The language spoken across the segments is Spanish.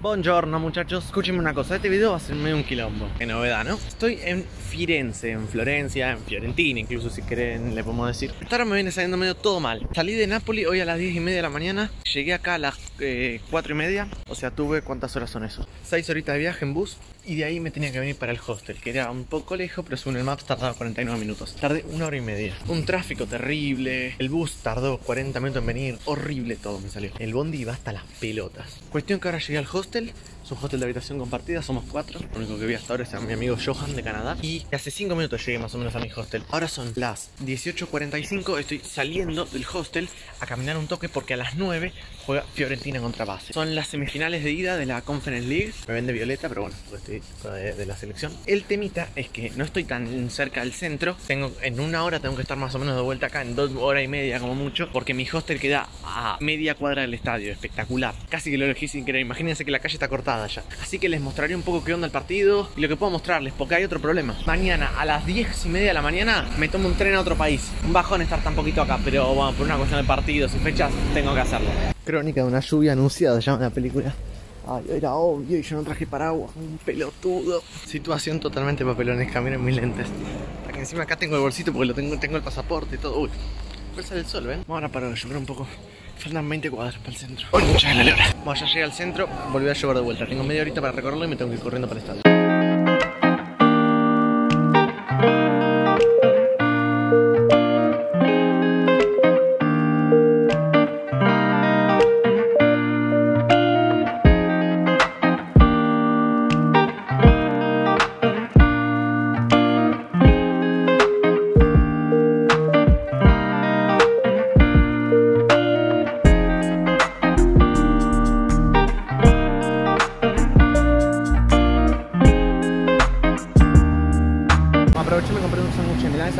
Buongiorno muchachos, escúchenme una cosa, este video va a ser medio un quilombo. Qué novedad, ¿no? Estoy en Firenze, en Florencia, en Fiorentina, incluso si quieren le podemos decir. Hasta ahora me viene saliendo medio todo mal. Salí de Nápoles hoy a las 10 y media de la mañana, llegué acá a las eh, 4 y media, o sea, tuve, ¿cuántas horas son eso? 6 horitas de viaje en bus y de ahí me tenía que venir para el hostel, que era un poco lejos, pero según el Maps tardaba 49 minutos. Tardé una hora y media. Un tráfico terrible, el bus tardó 40 minutos en venir, horrible todo me salió. El bondi iba hasta las pelotas. Cuestión que ahora llegué al hostel, es un hostel de habitación compartida, somos cuatro. Lo único que vi hasta ahora es a mi amigo Johan de Canadá. Y hace 5 minutos llegué más o menos a mi hostel. Ahora son las 18.45, estoy saliendo del hostel a caminar un toque porque a las 9 juega Fiorentina contra Base. Son las semifinales de ida de la Conference League. Me vende Violeta, pero bueno, estoy de, de la selección. El temita es que no estoy tan cerca del centro. Tengo en una hora tengo que estar más o menos de vuelta acá, en dos horas y media como mucho, porque mi hostel queda a media cuadra del estadio. Espectacular. Casi que lo elegí sin querer. Imagínense que la calle está cortada ya. Así que les mostraré un poco qué onda el partido y lo que puedo mostrarles, porque hay otro problema. Mañana a las 10 y media de la mañana me tomo un tren a otro país. Un bajón estar tan poquito acá, pero bueno, por una cuestión de partidos y fechas tengo que hacerlo. Crónica de una lluvia anunciada, llama la película. Ay, era obvio y yo no traje paraguas, un pelotudo. Situación totalmente papelonesca, miren mis lentes. Aquí encima acá tengo el bolsito porque lo tengo, tengo el pasaporte y todo. Uy, puede sale el sol, ¿ven? Vamos ahora para llover un poco. Faltan 20 cuadras para el centro. Uy, mucha la hora. Bueno, ya llegué al centro, volví a llover de vuelta. Tengo media horita para recorrerlo y me tengo que ir corriendo para el estadio.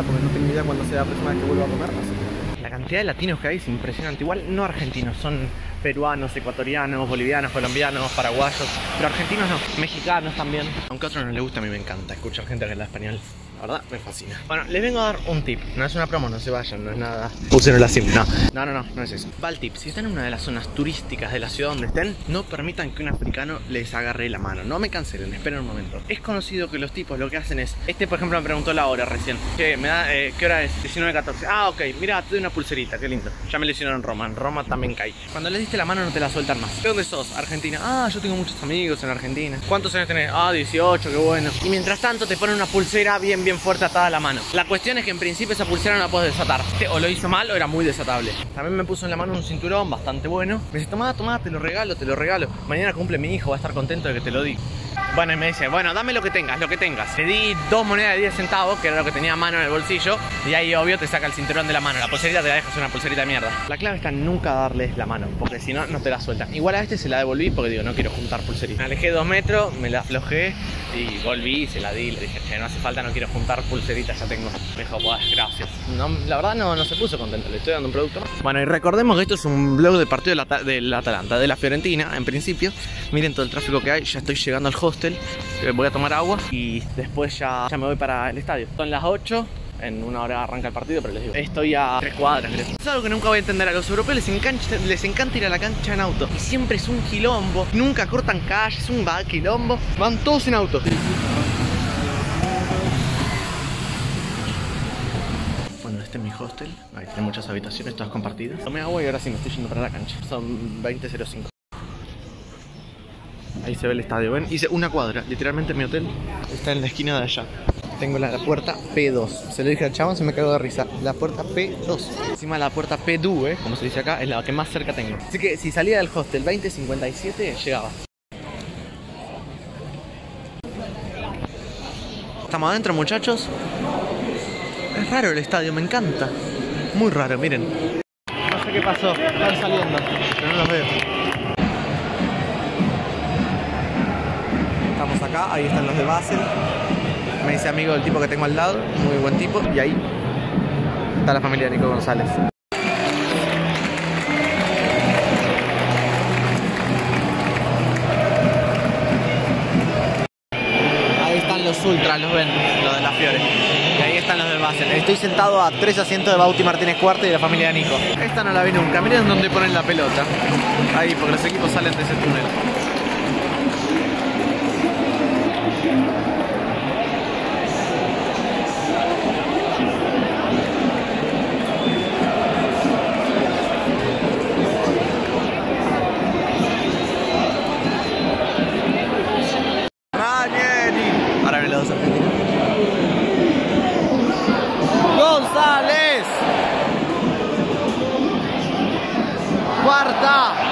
Porque no tengo idea cuándo sea la próxima vez que vuelva a comer. así. La cantidad de latinos que hay es impresionante. Igual no argentinos, son peruanos, ecuatorianos, bolivianos, colombianos, paraguayos, pero argentinos no, mexicanos también. Aunque a otros no les gusta, a mí me encanta escuchar gente que habla español. La verdad, me fascina. Bueno, les vengo a dar un tip. No es una promo, no se vayan, no es nada. Usen la sim. No, no, no, no, no es eso. Va el tip. Si están en una de las zonas turísticas de la ciudad donde estén, no permitan que un africano les agarre la mano. No me cancelen, esperen un momento. Es conocido que los tipos lo que hacen es. Este, por ejemplo, me preguntó la hora recién. Che, me da, eh, ¿qué hora es? 19.14. Ah, ok, mira, te doy una pulserita, qué lindo. Ya me lo hicieron en Roma. En Roma también caí. Cuando les diste la mano, no te la sueltan más. ¿De dónde sos? Argentina. Ah, yo tengo muchos amigos en Argentina. ¿Cuántos años tenés? Ah, 18, qué bueno. Y mientras tanto, te ponen una pulsera bien, bien fuerte atada la mano. La cuestión es que en principio esa pulsera no la puedes desatar. O lo hizo mal o era muy desatable. También me puso en la mano un cinturón bastante bueno. Me dice, tomá, tomá, te lo regalo, te lo regalo. Mañana cumple mi hijo, va a estar contento de que te lo di. Bueno, y me dice, bueno, dame lo que tengas, lo que tengas. Le di dos monedas de 10 centavos, que era lo que tenía a mano en el bolsillo. Y ahí, obvio, te saca el cinturón de la mano. La pulserita te la dejas una pulserita de mierda. La clave está en nunca darles la mano, porque si no, no te la sueltan. Igual a este se la devolví porque digo, no quiero juntar pulseritas. Me alejé dos metros, me la aflojé y volví y se la di. Le dije, che, no hace falta, no quiero juntar pulseritas, ya tengo. Me dijo, pues gracias. No, la verdad no, no se puso contento, le estoy dando un producto más. Bueno, y recordemos que esto es un blog de partido del del Atalanta, de la Fiorentina, en principio. Miren todo el tráfico que hay, ya estoy llegando al hostel. eh, Voy a tomar agua y después ya, ya me voy para el estadio. Son las 8. En una hora arranca el partido, pero les digo, estoy a tres cuadras, creo. Es algo que nunca voy a entender. A los europeos les encanta, les encanta ir a la cancha en auto. Y siempre es un quilombo. Nunca cortan calles, es un va quilombo. Van todos en auto. Bueno, este es mi hostel. Ahí tiene muchas habitaciones, todas compartidas. Tomé agua y ahora sí me estoy yendo para la cancha. Son 20.05. Ahí se ve el estadio, ¿ven? Hice una cuadra, literalmente mi hotel está en la esquina de allá. Tengo la, la puerta P2. Se lo dije al chabón, se me cagó de risa. La puerta P2. Encima la puerta P2, ¿eh? como se dice acá, es la que más cerca tengo. Así que si salía del hostel 2057, llegaba. Estamos adentro, muchachos. Es raro el estadio, me encanta. Muy raro, miren. No sé qué pasó, están saliendo, pero no los veo. Acá, ahí están los de Basel. Me dice amigo del tipo que tengo al lado, muy buen tipo, y ahí está la familia de Nico González. Ahí están los ultras, los ven, los de la Fiore. Y ahí están los del Basel. Estoy sentado a tres asientos de Bauti Martínez Cuarta y de la familia de Nico. Esta no la vi nunca. Miren dónde ponen la pelota. Ahí, porque los equipos salen de ese túnel. González. Cuarta.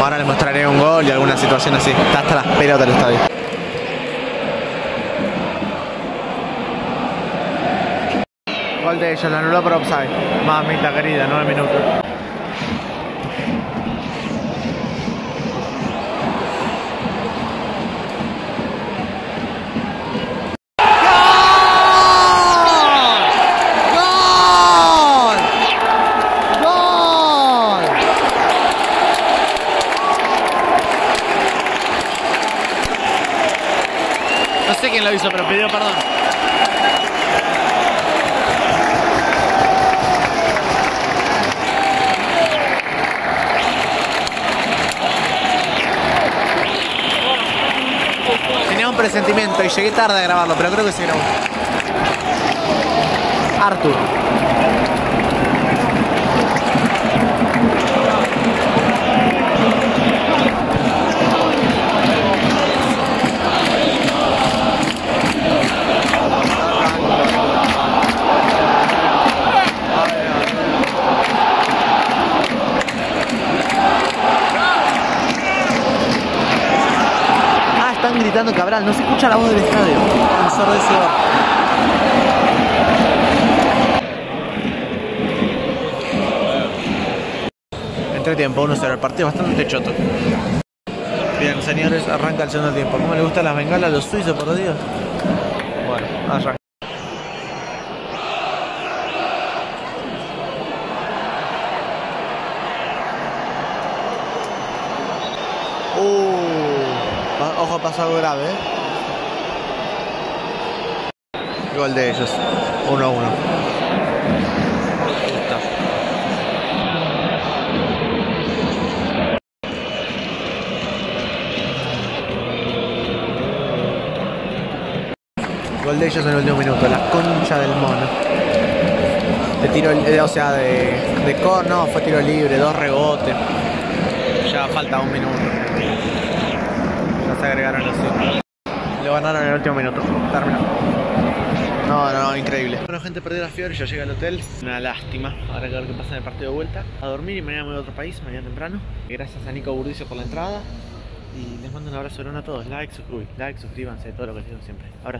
Ahora les mostraré un gol y alguna situación así. Está hasta las pelotas del estadio. Gol de ellos, la anuló por offside. Mamita querida, 9 minutos. ¡Gol! ¡Gol! No sé quién lo hizo, pero pidió perdón. Tenía un presentimiento y llegué tarde a grabarlo, pero creo que se grabó. Arthur. Gritando Cabral, no se escucha la voz del estadio. Ensordecedor. Entretiempo, 1-0, el partido bastante choto. Bien, señores, arranca el segundo tiempo. ¿Cómo le gustan las bengalas a los suizos, por Dios? Bueno, arranca. Pa- ojo, pasó algo grave, ¿eh? Gol de ellos. 1 a 1. Gol de ellos en el último minuto, la concha del mono. De tiro, eh, o sea, de, de cor, no, fue tiro libre, dos rebotes. Ya falta un minuto. Agregaron los cinco. Lo ganaron en el último minuto. Terminó. No, no, increíble. Bueno, gente, perdió la fiebre, ya llega al hotel. Una lástima. Ahora que ver qué pasa en el partido de vuelta. A dormir y mañana me voy a otro país, mañana temprano. Gracias a Nico Burdicio por la entrada. Y les mando un abrazo grande a todos. Like, suscribir, like, suscríbanse, todo lo que les digo siempre. Abrazo.